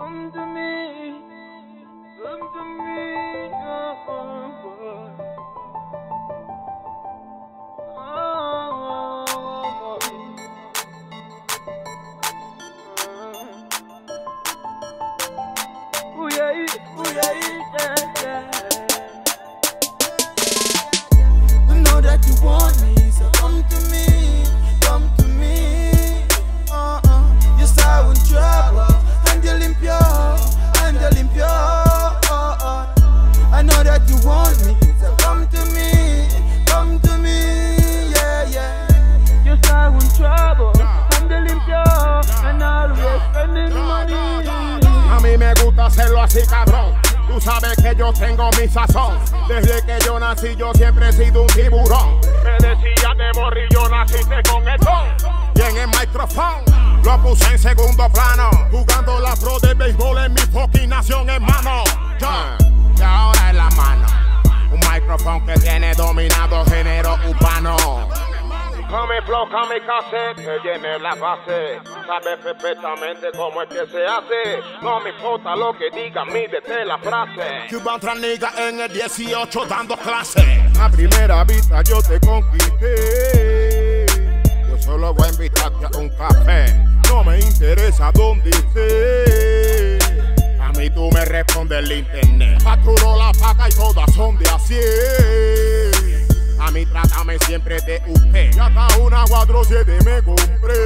Come to me, come to me, oh, hacerlo así, cabrón. Tú sabes que yo tengo mi sazón. Desde que yo nací, yo siempre he sido un tiburón. Me decía de morrillo, naciste con don. Y en el micrófono lo puse en segundo plano. Jugando la pro de béisbol en mi fucking nación, hermano. Y ahora en la mano. Un micrófono que tiene dominado género urbano. Come flow, come cassette, que llene la base. Sabe perfectamente cómo es que se hace. No me importa lo que diga, mídete la frase. Cuban Traniga en el 18 dando clase. A primera vista yo te conquisté. Yo solo voy a invitarte a un café. No me interesa dónde estés. A mí tú me respondes el internet. Facturo la paga y todas son de así. A mí trátame siempre de usted. Y hasta una 47 me compré.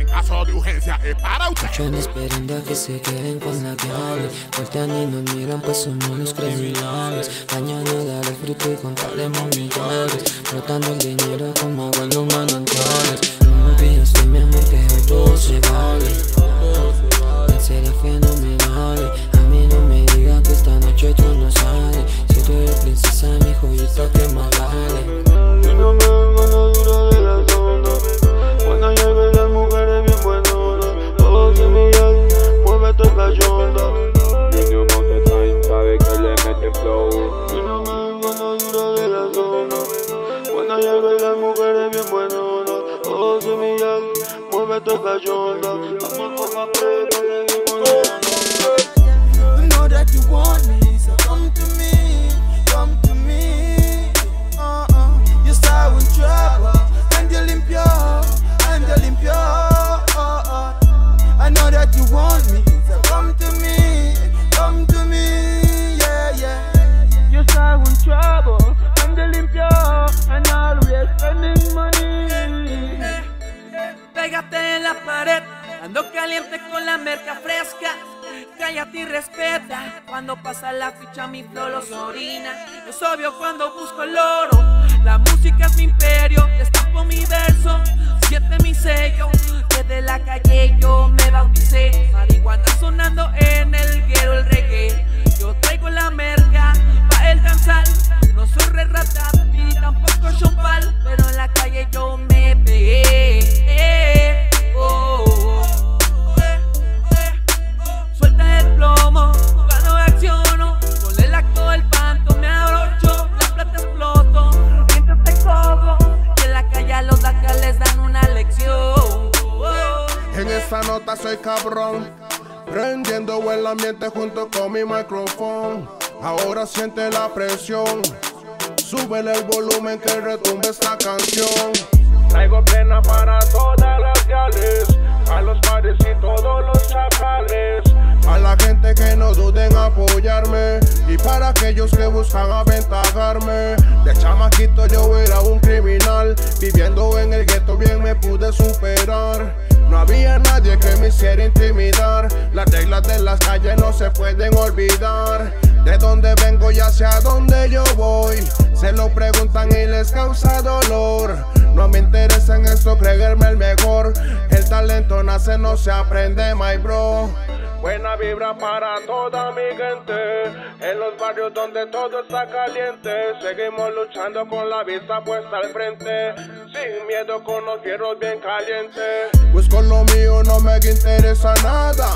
En caso de urgencia es para usted. Esperando a que se queden con la hable Voltean y nos miran pues somos los criminales Mañana dar el fruto y contaremos millones Brotando el dinero como agua I know that you want me, so come to me, come to me. You trouble, and you limpio, and you. Uh-uh. I know that you want me, so come to me, pared, ando caliente con la merca fresca. Cállate y respeta. Cuando pasa la ficha, mi flow los orina. Es obvio cuando busco el oro. Nota soy cabrón, prendiendo el ambiente junto con mi micrófono. Ahora siente la presión, súbele el volumen que retumbe esta canción. Traigo pena para todas las gales, a los pares y todos los chacales. A la gente que no duden en apoyarme y para aquellos que buscan aventajarme. De chamaquito yo era un criminal, viviendo en el gueto bien me pude superar. No había nadie que me hiciera intimidar. Las reglas de las calles no se pueden olvidar. De dónde vengo y hacia dónde yo voy. Se lo preguntan y les causa dolor. No me interesa en esto creerme el mejor. El talento nace, no se aprende, my bro. Buena vibra para toda mi gente. En los barrios donde todo está caliente. Seguimos luchando con la vista puesta al frente. Sin miedo con los fierros bien calientes. Pues con lo mío no me interesa nada.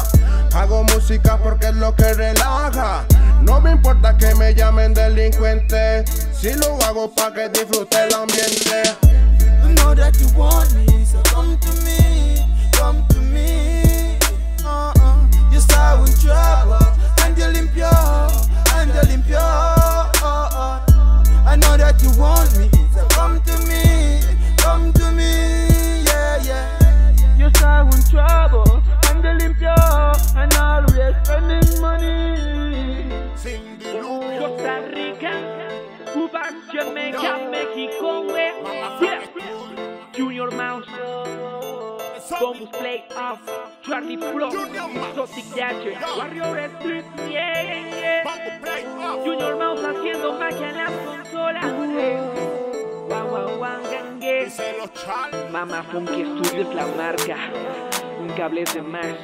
Hago música porque es lo que relaja. No me importa que me llamen delincuente. Si lo hago pa' que disfrute el ambiente. want me, so come to me, come to me, yeah, yeah. Yes, I want trouble, handling pure, and always spending money. Sing the loop. Costa Rica, Cuba, Jamaica, Mexico, yeah. Junior Mouse, Bombus Playoff. Charlie Pro. Exotic Gadget. Warrior Street. Yeah, yeah, yeah. Junior Mouse haciendo magia en las consolas. Guau, guau, guau, gangue. Mama Funky Studios la marca. Un cables de más.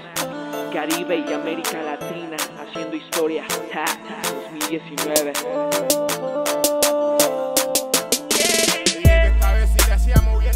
Caribe y América Latina haciendo historia. Ja, 2019. Esta vez sí le hacíamos bien.